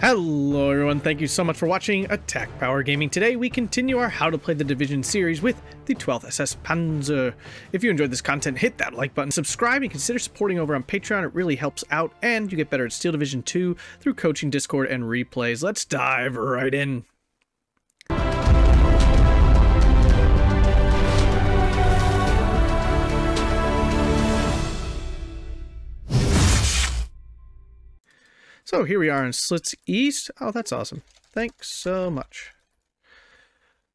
Hello everyone, thank you so much for watching Attack Power Gaming. Today we continue our How to Play the Division series with the 12th SS Panzer. If you enjoyed this content, hit that like button, subscribe, and consider supporting over on Patreon. It really helps out, and you get better at Steel Division 2 through coaching, Discord, and replays. Let's dive right in. So here we are in Slutsk East. Oh, that's awesome. Thanks so much.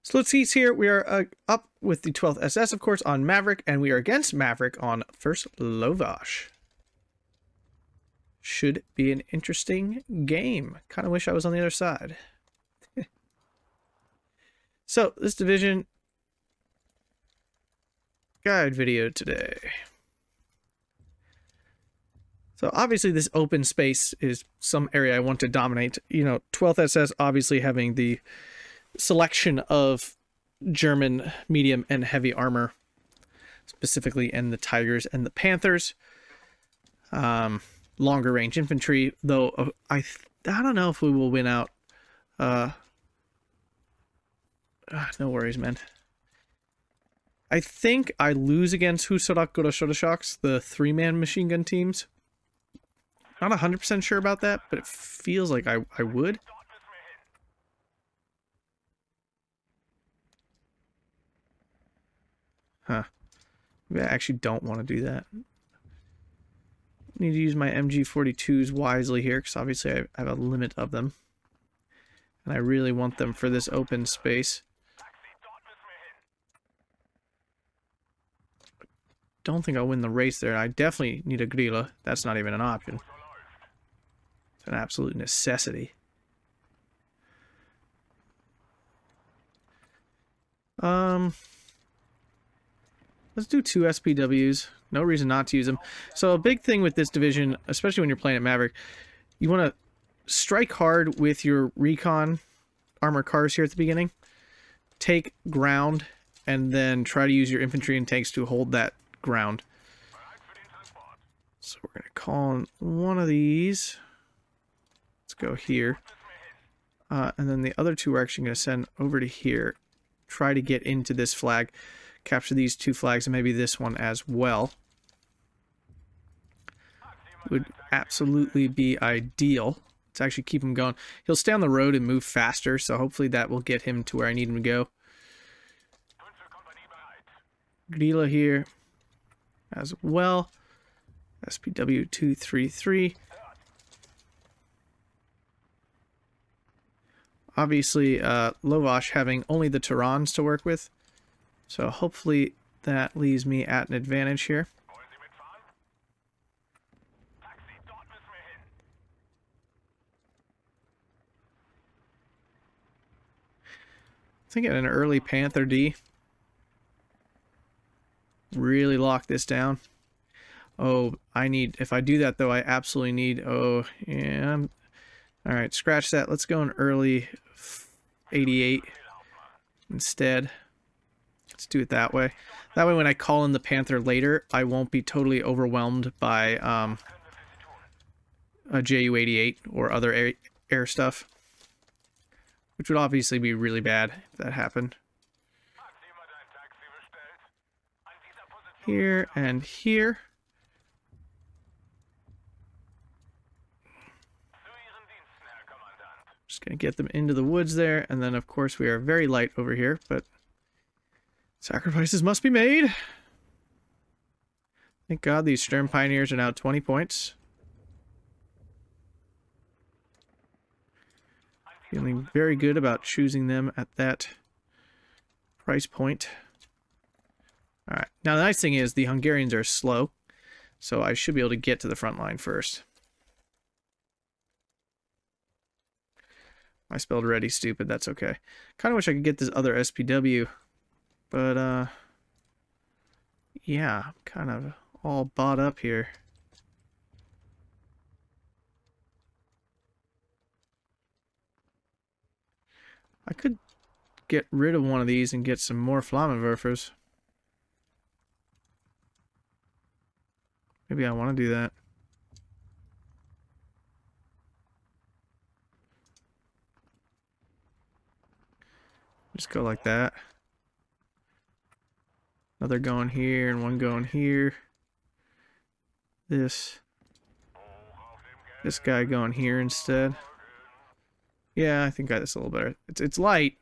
Slutsk East here. We are uh, up with the 12th SS, of course, on Maverick, and we are against Maverick on First Lovas. Should be an interesting game. Kind of wish I was on the other side. so, this division guide video today. So obviously this open space is some area I want to dominate. You know, 12th SS obviously having the selection of German medium and heavy armor, specifically and the Tigers and the Panthers. Um, longer range infantry, though uh, I I don't know if we will win out. Uh, uh no worries, man. I think I lose against Huszárok Goroshoroshoks, the three-man machine gun teams. Not 100% sure about that, but it feels like I, I would. Huh. Maybe I actually don't want to do that. Need to use my MG42s wisely here, because obviously I have a limit of them. And I really want them for this open space. Don't think I'll win the race there. I definitely need a Grille. That's not even an option an absolute necessity. Um, let's do two SPWs. No reason not to use them. So a big thing with this division, especially when you're playing at Maverick, you want to strike hard with your recon armor cars here at the beginning. Take ground and then try to use your infantry and tanks to hold that ground. So we're going to call on one of these Let's go here. Uh, and then the other two we're actually going to send over to here. Try to get into this flag, capture these two flags, and maybe this one as well. Would absolutely be ideal. to actually keep him going. He'll stay on the road and move faster, so hopefully that will get him to where I need him to go. Grille here as well. SPW233. Obviously uh, Lovas having only the Turans to work with. So hopefully that leaves me at an advantage here. Thinking an early Panther D. Really lock this down. Oh, I need, if I do that though, I absolutely need, oh, yeah. All right, scratch that. Let's go an early 88 instead. Let's do it that way. That way when I call in the Panther later, I won't be totally overwhelmed by um, a Ju-88 or other air, air stuff. Which would obviously be really bad if that happened. Here and here. Just going to get them into the woods there. And then, of course, we are very light over here, but sacrifices must be made. Thank God these Sturm Pioneers are now 20 points. Feeling very good about choosing them at that price point. Alright, now the nice thing is the Hungarians are slow, so I should be able to get to the front line first. I spelled ready stupid. That's okay. Kind of wish I could get this other SPW. But, uh... Yeah, kind of all bought up here. I could get rid of one of these and get some more Flammenwerfers. Maybe I want to do that. Just go like that. Another going here and one going here. This. This guy going here instead. Yeah, I think I got this a little better. It's it's light.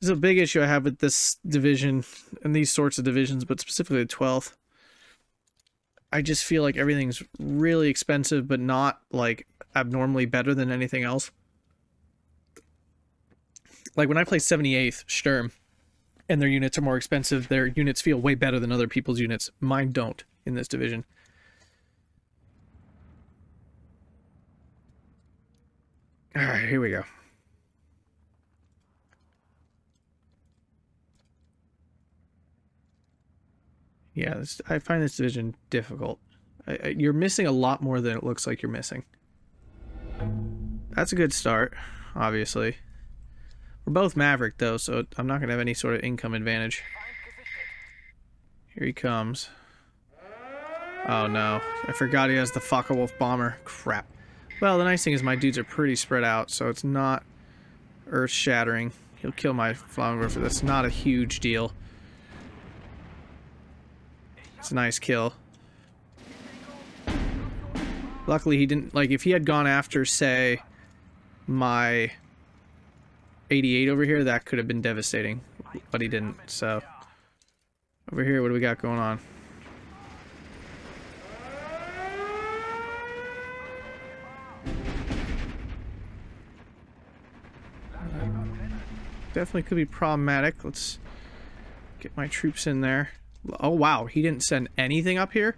This is a big issue I have with this division and these sorts of divisions, but specifically the 12th. I just feel like everything's really expensive, but not like abnormally better than anything else. Like when I play 78th Sturm and their units are more expensive, their units feel way better than other people's units. Mine don't in this division. All right, here we go. Yeah, this, I find this division difficult. I, I, you're missing a lot more than it looks like you're missing. That's a good start, obviously. We're both Maverick, though, so I'm not going to have any sort of income advantage. Here he comes. Oh, no. I forgot he has the Focke-Wulf bomber. Crap. Well, the nice thing is my dudes are pretty spread out, so it's not earth-shattering. He'll kill my Flammenwerfer. That's not a huge deal. It's a nice kill. Luckily, he didn't... Like, if he had gone after, say, my 88 over here, that could have been devastating. But he didn't, so... Over here, what do we got going on? definitely could be problematic. Let's get my troops in there. Oh, wow. He didn't send anything up here?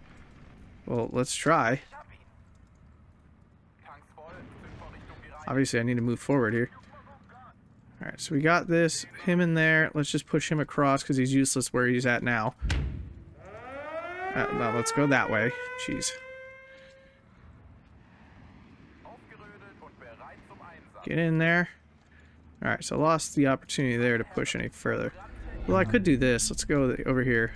Well, let's try. Obviously, I need to move forward here. Alright, so we got this. Him in there. Let's just push him across because he's useless where he's at now. Uh, now let's go that way. Jeez. Get in there. Alright, so lost the opportunity there to push any further. Well, I could do this. Let's go over here.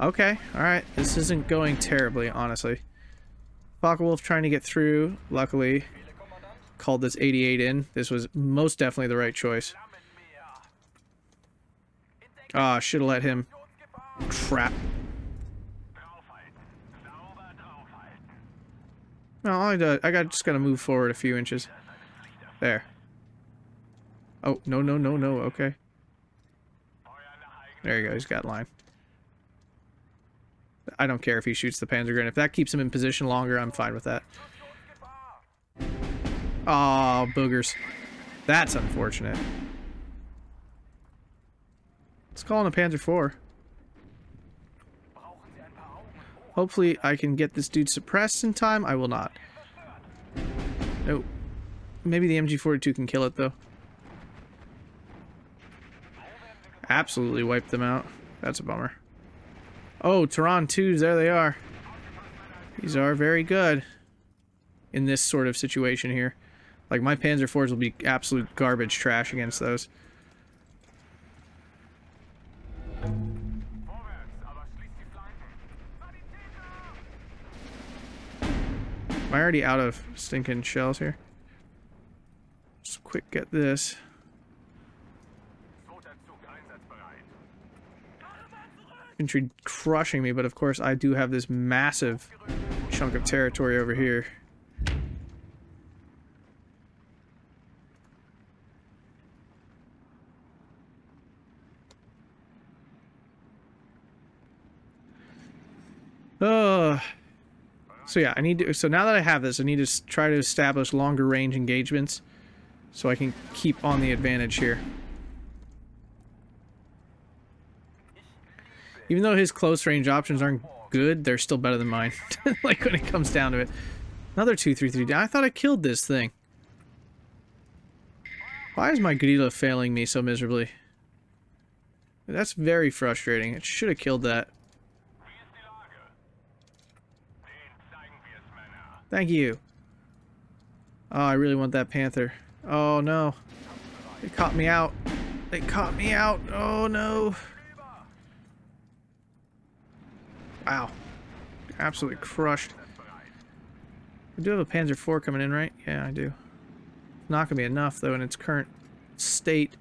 Okay, alright. This isn't going terribly, honestly. Focke-Wulf trying to get through. Luckily, called this 88 in. This was most definitely the right choice. Ah, should have let him. Crap. No, I, I got just gotta move forward a few inches. There. Oh, no, no, no, no, okay. There you go, he's got line. I don't care if he shoots the Panzergrenadier. If that keeps him in position longer, I'm fine with that. Oh, boogers. That's unfortunate. Let's call in a Panzer IV. Hopefully I can get this dude suppressed in time. I will not. Nope. Maybe the MG42 can kill it, though. Absolutely wiped them out. That's a bummer. Oh, Turan 2s, there they are. These are very good in this sort of situation here. Like, my Panzer IVs will be absolute garbage trash against those. Am I already out of stinking shells here? Just quick get this. infantry crushing me, but of course I do have this massive chunk of territory over here. Oh. So yeah, I need to, so now that I have this, I need to try to establish longer range engagements so I can keep on the advantage here. Even though his close range options aren't good, they're still better than mine. like when it comes down to it. Another 233. I thought I killed this thing. Why is my Grille failing me so miserably? That's very frustrating. It should have killed that. Thank you. Oh, I really want that panther. Oh, no. They caught me out. They caught me out. Oh, no. Wow. Absolutely crushed. I do have a Panzer IV coming in, right? Yeah, I do. Not going to be enough, though, in its current state.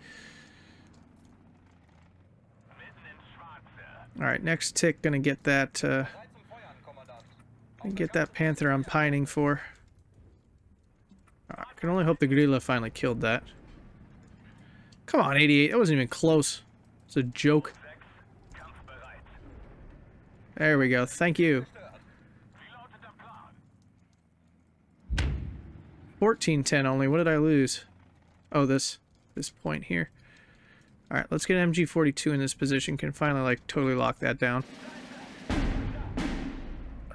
Alright, next tick, going to get that... Uh, get that panther I'm pining for. Ah, I can only hope the Grille finally killed that. Come on, 88. That wasn't even close. It's a joke. There we go. Thank you. 1410 only. What did I lose? Oh, this this point here. Alright, let's get MG42 in this position. Can finally, like, totally lock that down.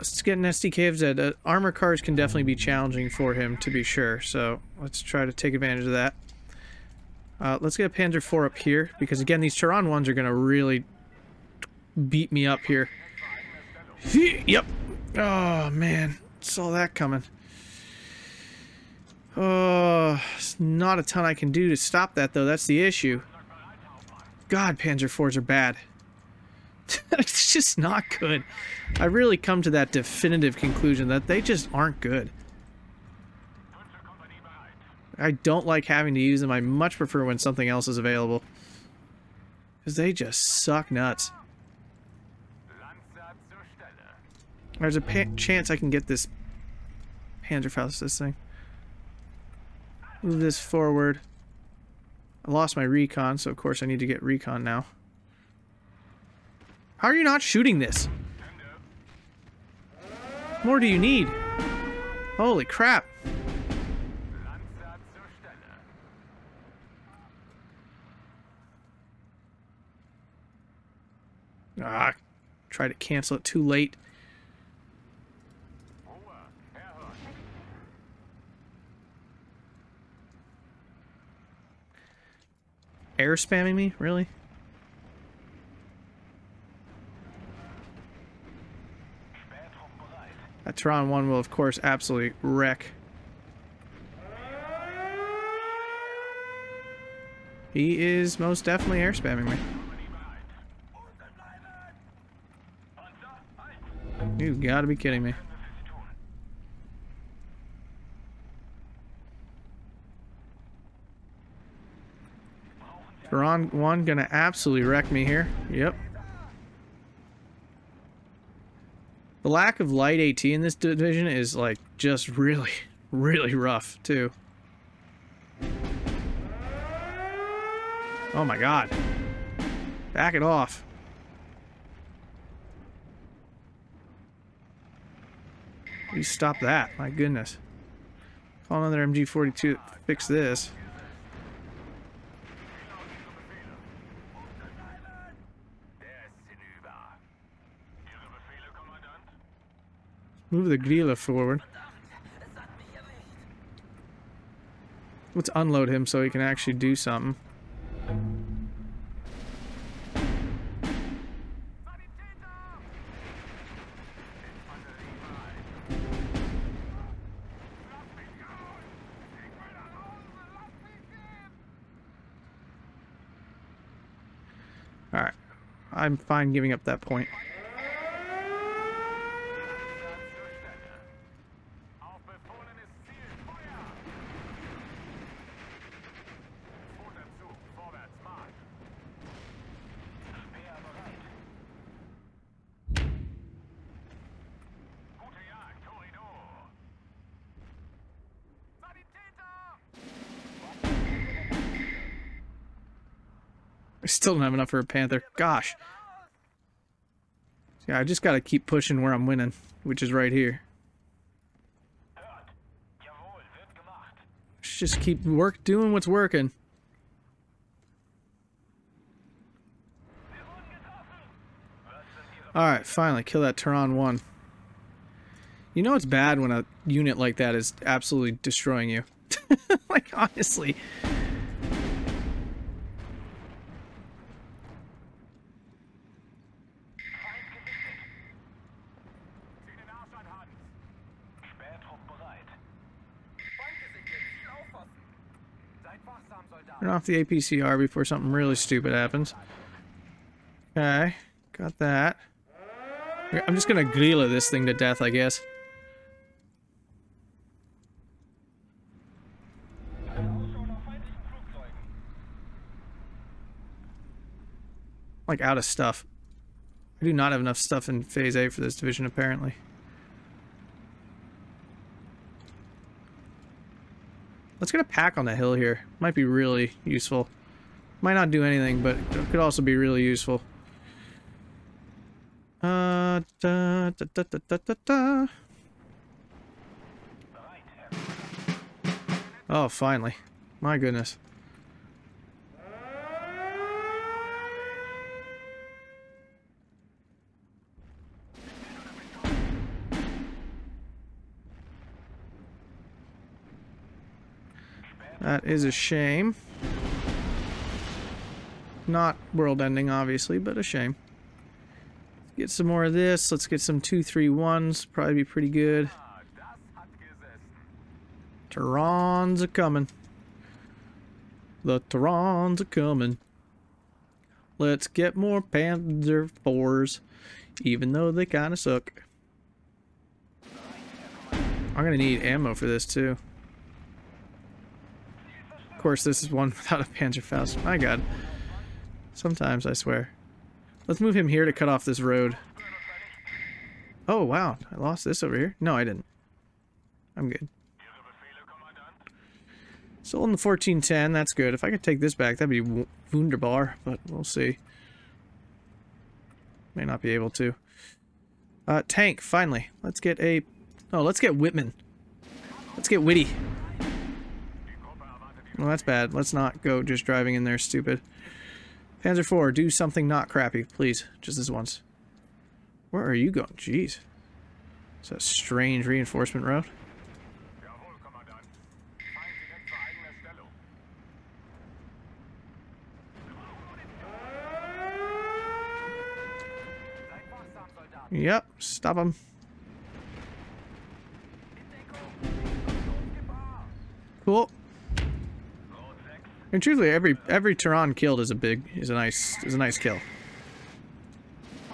Let's get an SDK of Uh, armor cars can definitely be challenging for him, to be sure. So, let's try to take advantage of that. Uh, let's get a Panzer IV up here, because again, these Turan ones are going to really beat me up here. Yep. Oh, man. Saw that coming. Oh, it's not a ton I can do to stop that, though. That's the issue. God, Panzer IVs are bad. it's just not good. I really come to that definitive conclusion that they just aren't good. I don't like having to use them. I much prefer when something else is available. Because they just suck nuts. There's a chance I can get this Panzerfaust, this thing. Move this forward. I lost my recon, so of course I need to get recon now. How are you not shooting this? More do you need? Holy crap. Ah, try to cancel it too late. Air spamming me? Really? That Turan 1 will, of course, absolutely wreck. He is most definitely air spamming me. You gotta be kidding me. Turan 1 gonna absolutely wreck me here. Yep. The lack of light AT in this division is like just really, really rough too. Oh my god. Back it off. You stop that. My goodness. Call another MG42 to fix this. Move the Grille forward. Let's unload him so he can actually do something. Alright. I'm fine giving up that point. I still don't have enough for a Panther. Gosh. Yeah, I just gotta keep pushing where I'm winning, which is right here. Just keep work doing what's working. Alright, finally, kill that Turan 1. You know it's bad when a unit like that is absolutely destroying you. like, honestly. Off the APCR before something really stupid happens. Okay, got that. I'm just gonna grilla this thing to death, I guess. Like out of stuff. I do not have enough stuff in Phase A for this division, apparently. Let's get a pack on the hill here. Might be really useful. Might not do anything, but it could also be really useful. Uh, da, da, da, da, da, da, da. Oh, finally. My goodness. That is a shame. Not world ending, obviously, but a shame. Let's get some more of this. Let's get some 231s. Probably be pretty good. Turans are coming. The Turans are coming. Let's get more Panzer 4s, even though they kind of suck. I'm gonna need ammo for this too. Of course, this is one without a Panzerfaust. My god. Sometimes, I swear. Let's move him here to cut off this road. Oh, wow. I lost this over here? No, I didn't. I'm good. Still in the 1410, that's good. If I could take this back, that'd be wunderbar, but we'll see. May not be able to. Uh, tank, finally. Let's get a... Oh, let's get Wittmann. Let's get Witty. Well, that's bad. Let's not go just driving in there stupid. Panzer 4, do something not crappy, please. Just this once. Where are you going? Jeez. It's a strange reinforcement route. Yep, stop him. Cool. And truthfully, every every Turan killed is a big is a nice is a nice kill.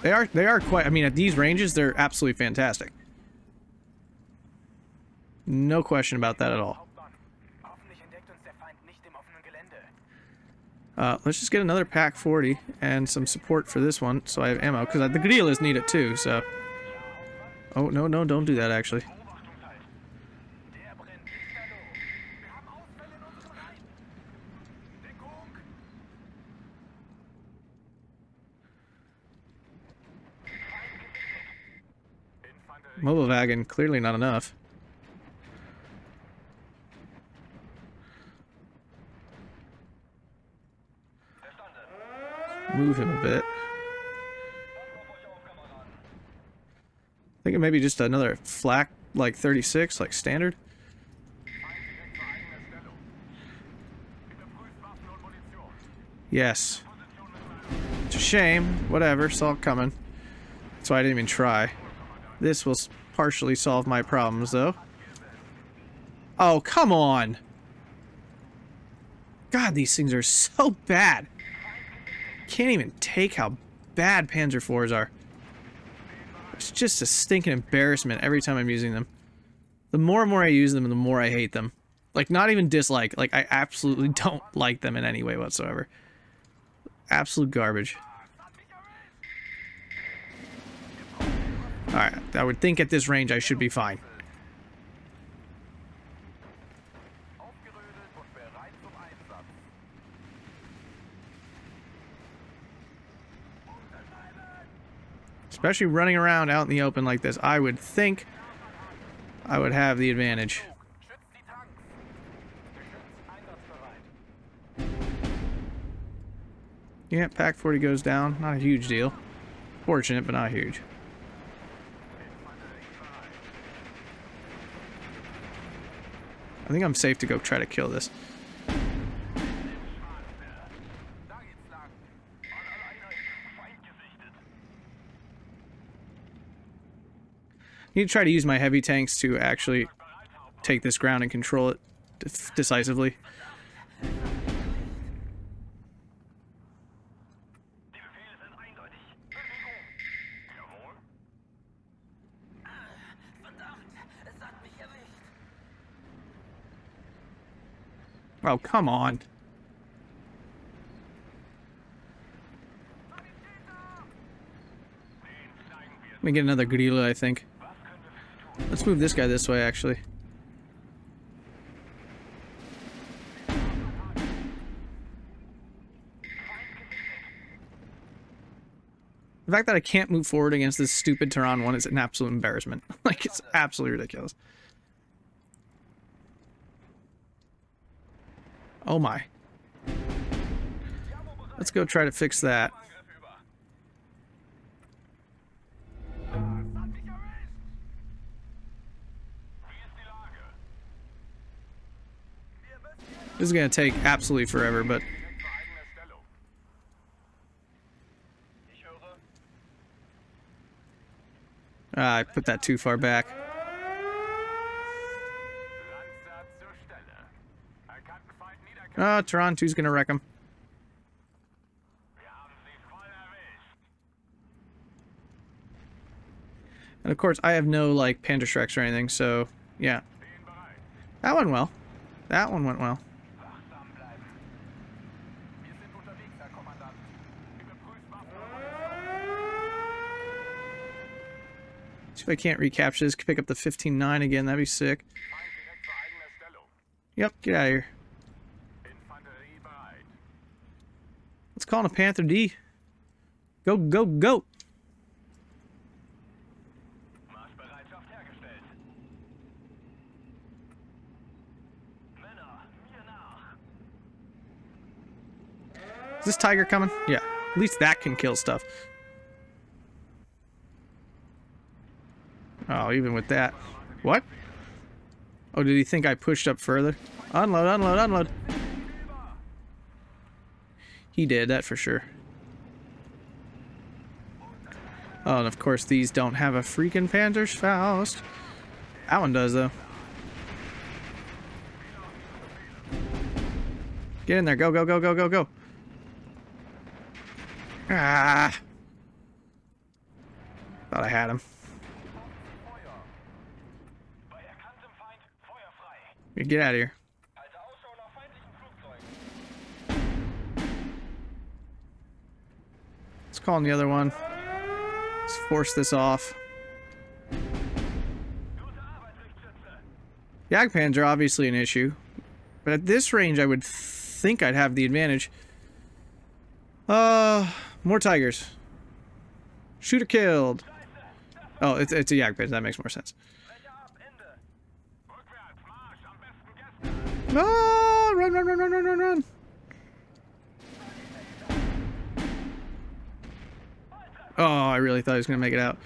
They are they are quite. I mean, at these ranges, they're absolutely fantastic. No question about that at all. Uh, let's just get another PaK 40 and some support for this one so I have ammo because the Grilles need it too. So. Oh no no don't do that actually. Möbelwagen, clearly not enough. Move him a bit. I think it may be just another flak, like 36, like standard. Yes. It's a shame. Whatever, saw it coming. That's why I didn't even try. This will partially solve my problems, though. Oh, come on! God, these things are so bad. Can't even take how bad Panzer IVs are. It's just a stinking embarrassment every time I'm using them. The more and more I use them, the more I hate them. Like, not even dislike. Like, I absolutely don't like them in any way whatsoever. Absolute garbage. Alright, I would think at this range I should be fine. Especially running around out in the open like this, I would think I would have the advantage. Yeah, PaK 40 goes down. Not a huge deal. Fortunate, but not huge. I think I'm safe to go try to kill this. I need to try to use my heavy tanks to actually take this ground and control it decisively. Oh, come on. Let me get another Grille, I think. Let's move this guy this way, actually. The fact that I can't move forward against this stupid Turan one is an absolute embarrassment. like, it's absolutely ridiculous. Oh my. Let's go try to fix that. This is going to take absolutely forever, but... Ah, I put that too far back. Oh, Turan 2's going to wreck him. And of course, I have no, like, Panzerschrecks or anything, so, yeah. That went well. That one went well. See if I can't recapture this, pick up the 15-9 again, that'd be sick. Yep, get out of here. Let's call in a Panther D. Go, go, go! Is this tiger coming? Yeah. At least that can kill stuff. Oh, even with that. What? Oh, did he think I pushed up further? Unload, unload, unload. He did, that for sure. Oh, and of course these don't have a freaking Panzerfaust. That one does, though. Get in there. Go, go, go, go, go, go. Ah. Thought I had him. Get out of here. Let's call on the other one. Let's force this off. Jagdpans are obviously an issue. But at this range, I would think I'd have the advantage. Uh, more tigers. Shooter killed. Oh, it's, it's a Jagdpanzer. That makes more sense. Ah, run, run, run, run, run, run, run. Oh, I really thought he was going to make it out.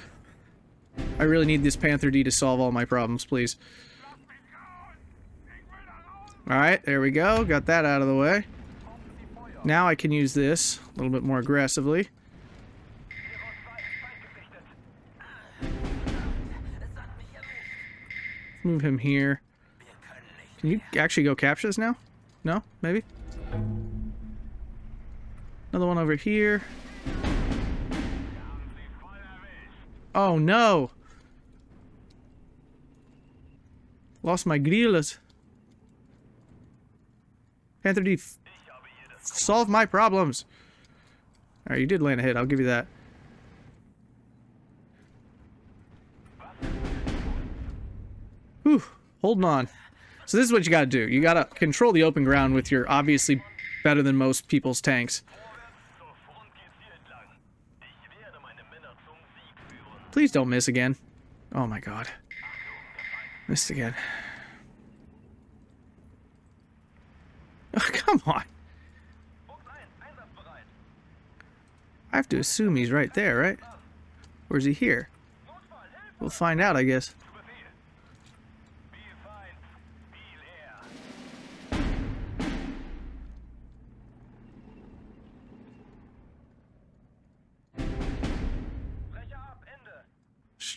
I really need this Panther D to solve all my problems, please. Alright, there we go. Got that out of the way. Now I can use this a little bit more aggressively. Move him here. Can you actually go capture this now? No? Maybe? Another one over here. Oh no! Lost my Grilles. Panther D, solve my problems. Alright, you did land a hit. I'll give you that. Whew, holding on. So this is what you gotta do. You gotta control the open ground with your obviously better than most people's tanks. Please don't miss again. Oh my god. Missed again. Oh, come on. I have to assume he's right there, right? Or is he here? We'll find out, I guess.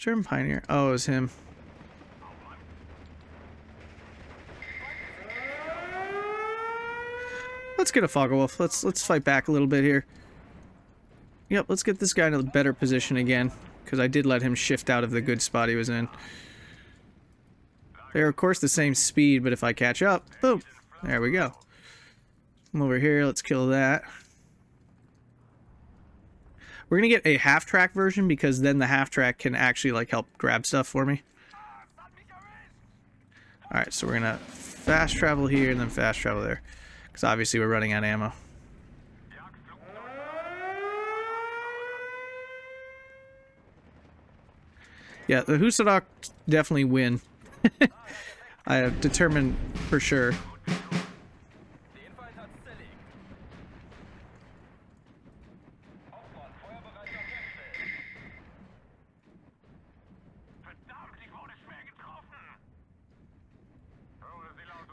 Sturm Pioneer. Oh, it was him. Let's get a Focke-Wulf. Let's let's fight back a little bit here. Yep, let's get this guy in a better position again. Because I did let him shift out of the good spot he was in. They're of course the same speed, but if I catch up, boom. There we go. I'm over here, let's kill that. We're gonna get a half track version because then the half track can actually like help grab stuff for me. All right, so we're gonna fast travel here and then fast travel there, because obviously we're running out of ammo. Yeah, the Huszárok definitely win. I have determined for sure.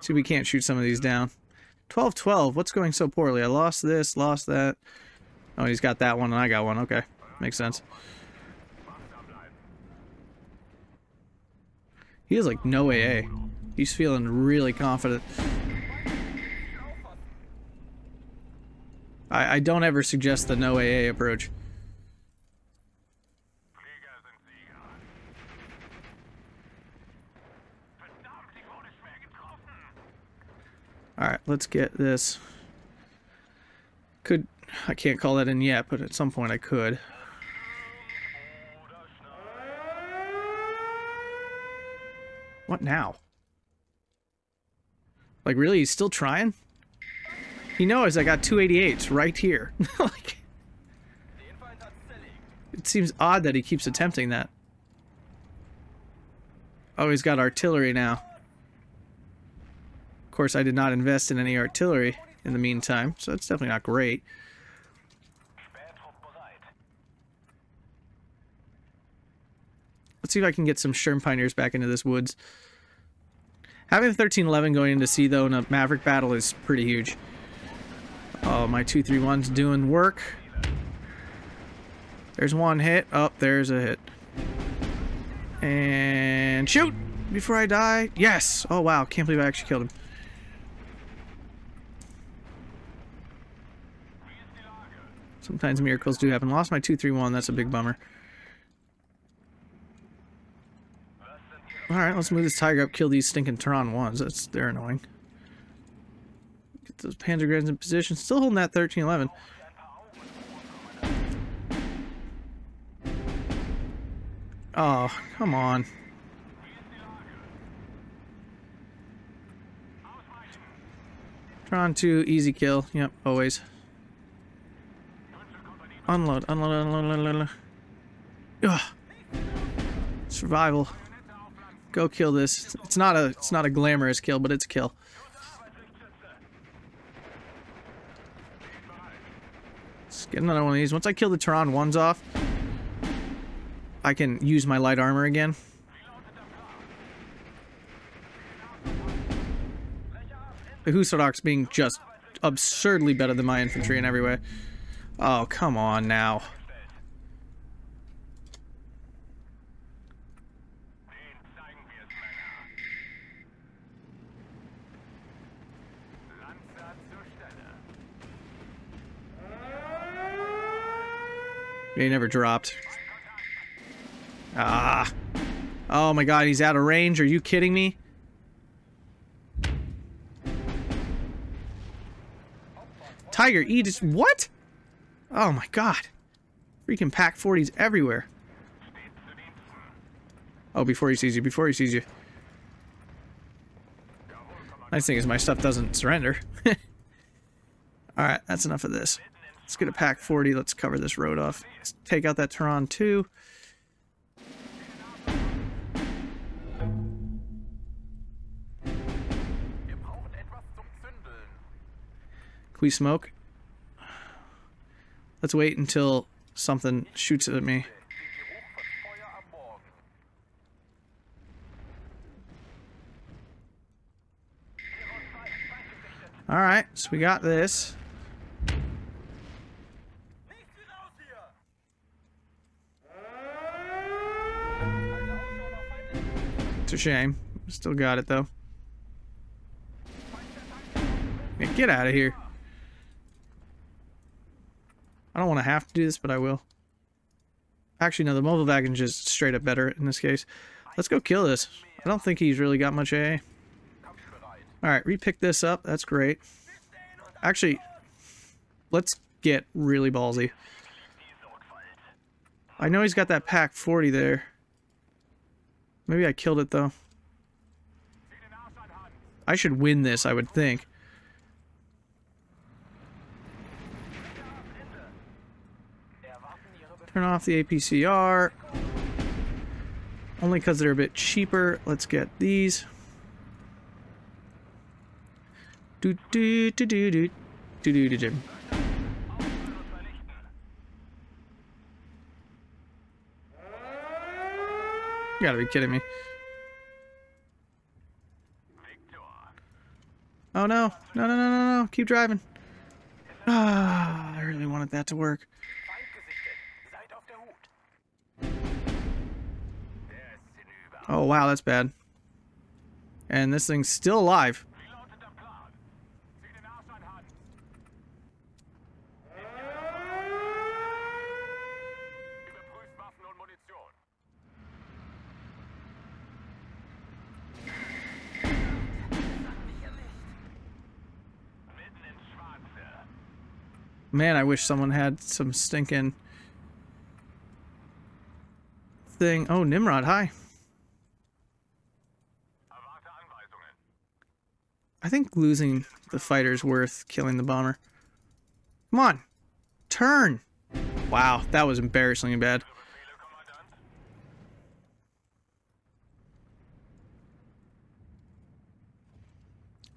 See, we can't shoot some of these down. 12-12, what's going so poorly? I lost this, lost that. Oh, he's got that one and I got one. Okay, makes sense. He has like no AA. He's feeling really confident. I, I don't ever suggest the no AA approach. Alright, let's get this. Could... I can't call that in yet, but at some point I could. What now? Like, really? He's still trying? He knows I got 288s right here. like, it seems odd that he keeps attempting that. Oh, he's got artillery now. Of course, I did not invest in any artillery in the meantime, so that's definitely not great. Let's see if I can get some Sturm Pioneers back into this woods. Having the 1311 going into sea, though, in a Maverick battle is pretty huge. Oh, my 231's doing work. There's one hit. Oh, there's a hit. And shoot! Before I die. Yes! Oh, wow. Can't believe I actually killed him. Sometimes miracles do happen. Lost my 231. That's a big bummer. Alright, let's move this tiger up, kill these stinking Turan ones. That's they're annoying. Get those Panzergrens in position. Still holding that 1311. Oh, come on. Turan 2, easy kill. Yep, always. Unload, unload, unload, unload, unload. Survival. Go kill this. It's not a it's not a glamorous kill, but it's a kill. Let's get another one of these. Once I kill the Turan ones off, I can use my light armor again. The Huszárok's being just absurdly better than my infantry in every way. Oh, come on now. He never dropped. Ah. Oh my god, he's out of range. Are you kidding me? Tiger, eat is what? Oh my god. Freaking PaK 40s everywhere. Oh, before he sees you, before he sees you. Nice thing is my stuff doesn't surrender. Alright, that's enough of this. Let's get a PaK 40. Let's cover this road off. Let's take out that Turan 2. Can we smoke? Let's wait until something shoots at me. Alright, so we got this. It's a shame. Still got it though. Yeah, get out of here. I don't want to have to do this, but I will. Actually, no, the Möbelwagen's just straight up better in this case. Let's go kill this. I don't think he's really got much AA. Alright, repick this up. That's great. Actually, let's get really ballsy. I know he's got that PaK 40 there. Maybe I killed it though. I should win this, I would think. Turn off the APCR. Only because they're a bit cheaper. Let's get these. Do do do do do do do do do. You gotta be kidding me. Oh no. No, no, no, no, no. Keep driving. Ah, I really wanted that to work. Oh, wow, that's bad. And this thing's still alive. Man, I wish someone had some stinking thing. Oh, Nimrod, hi. I think losing the fighter's worth killing the bomber. Come on. Turn. Wow, that was embarrassingly bad.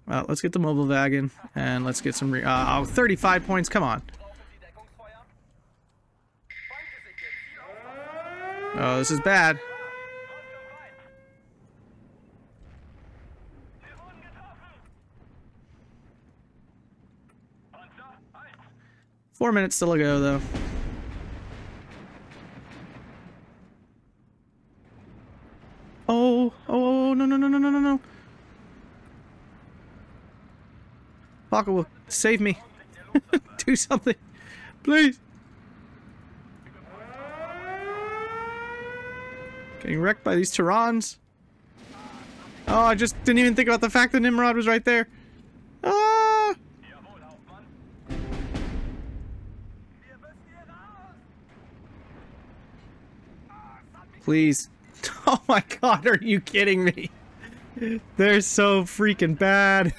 Well, let's get the Möbelwagen and let's get some. Re uh, oh, 35 points. Come on. Oh, this is bad. Four minutes still to go, though. Oh oh, oh, oh, no, no, no, no, no, no, no. Parker will save me. Do something. Please. Getting wrecked by these Turans. Oh, I just didn't even think about the fact that Nimrod was right there. Please. Oh my god, are you kidding me? They're so freaking bad.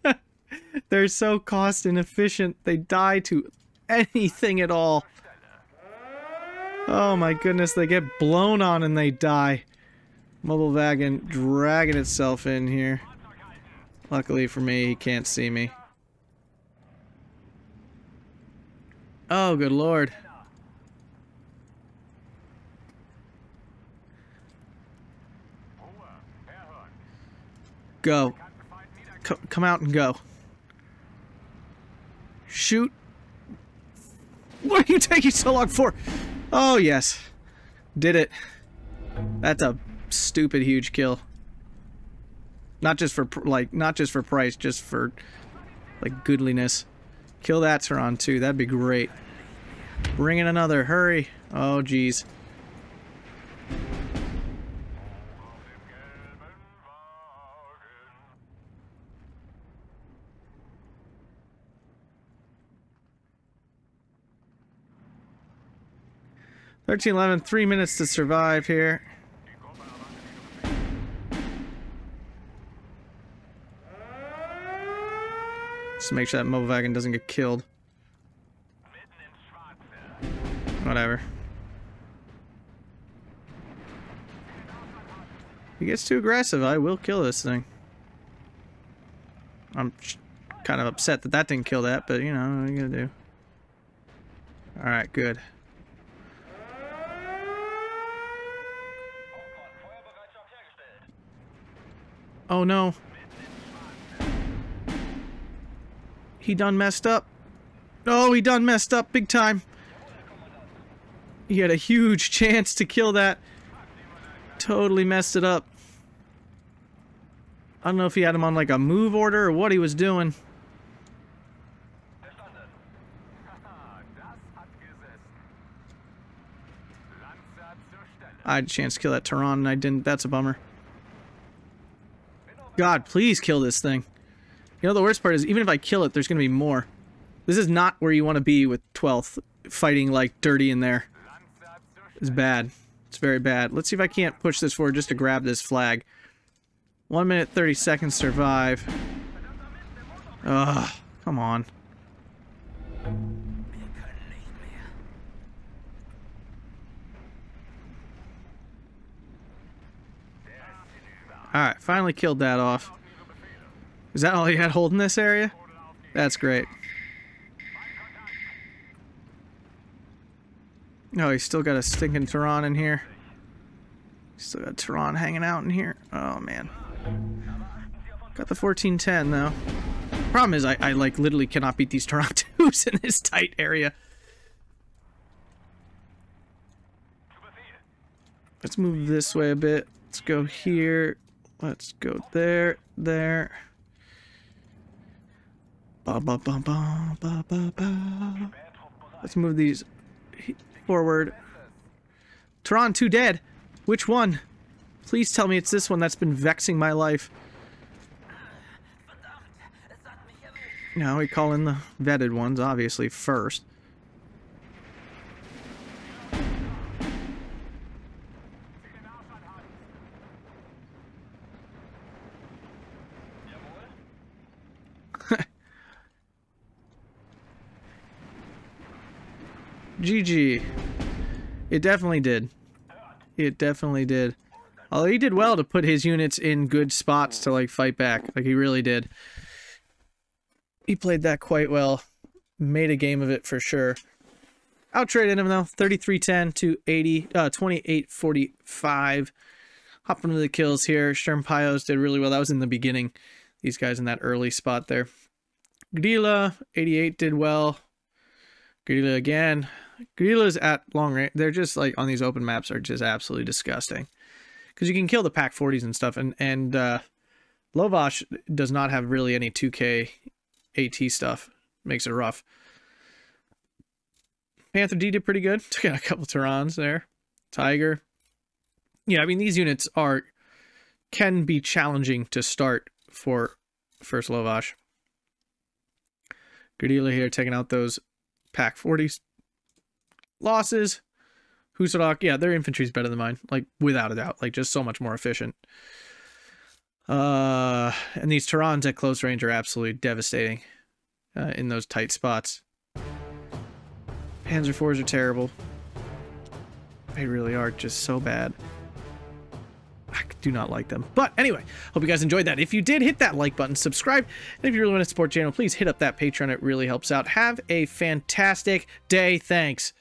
They're so cost inefficient. They die to anything at all. Oh my goodness, they get blown on and they die. Möbelwagen dragging itself in here. Luckily for me, he can't see me. Oh, good lord. Go. C come out and go. Shoot. What are you taking so long for? Oh, yes. Did it. That's a stupid huge kill. Not just for, like, not just for price, just for, like, goodliness. Kill that Turan, too. That'd be great. Bring in another. Hurry. Oh, jeez. 1311, three minutes to survive here. Just make sure that Möbelwagen doesn't get killed. Whatever. He gets too aggressive, I will kill this thing. I'm kind of upset that that didn't kill that, but you know, what are you gonna do? Alright, good. Oh no. He done messed up. Oh, he done messed up big time. He had a huge chance to kill that. Totally messed it up. I don't know if he had him on like a move order or what he was doing. I had a chance to kill that Turan and I didn't. That's a bummer. God, please kill this thing. You know, the worst part is, even if I kill it, there's going to be more. This is not where you want to be with 12th, fighting like dirty in there. It's bad. It's very bad. Let's see if I can't push this forward just to grab this flag. 1 minute 30 seconds survive. Ugh, come on. Alright, finally killed that off. Is that all you had holding this area? That's great. No, oh, he's still got a stinking Turan in here. Still got Turan hanging out in here. Oh, man. Got the 1410, though. Problem is, I, I like, literally cannot beat these 2s in this tight area. Let's move this way a bit. Let's go here. Let's go there, there. Ba, ba, ba, ba, ba, ba, ba. Let's move these forward. Turan 2 dead. Which one? Please tell me it's this one that's been vexing my life. Now we call in the vetted ones, obviously, first. GG. It definitely did. It definitely did. Although he did well to put his units in good spots to like fight back. Like he really did. He played that quite well. Made a game of it for sure. Outtraded him though. 33-10 to 80 uh 28-45. Hop into the kills here. Sherm Pios did really well. That was in the beginning. These guys in that early spot there. Grille, 88 did well. Grille again. Grilles at long range, they're just like on these open maps are just absolutely disgusting. Because you can kill the Pak 40s and stuff, and and uh, Lovas does not have really any 2K AT stuff. Makes it rough. Panther D did pretty good. Took out a couple Turans there. Tiger. Yeah, I mean these units are can be challenging to start for first Lovas. Grille here taking out those Pak 40s losses. Huszárok, yeah, their infantry is better than mine, like without a doubt, like just so much more efficient. Uh, and these Turans at close range are absolutely devastating uh, in those tight spots. Panzer IVs are terrible. They really are just so bad. I do not like them. But anyway, hope you guys enjoyed that. If you did, hit that like button, subscribe, and if you really want to support channel, please hit up that Patreon. It really helps out. Have a fantastic day. Thanks.